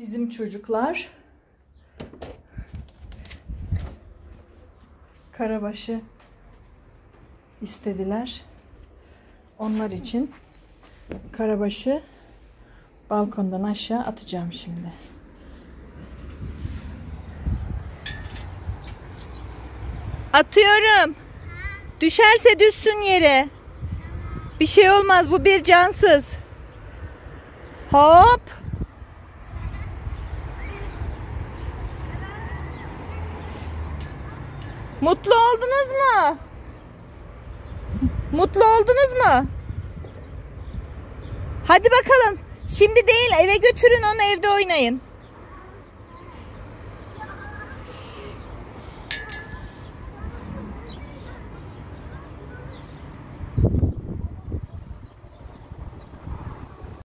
Bizim çocuklar karabaşı istediler. Onlar için karabaşı balkondan aşağı atacağım şimdi. Atıyorum. Düşerse düşsün yere. Bir şey olmaz bu bir cansız. Hop. Mutlu oldunuz mu? Mutlu oldunuz mu? Hadi bakalım. Şimdi değil eve götürün onu evde oynayın.